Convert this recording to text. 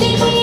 think we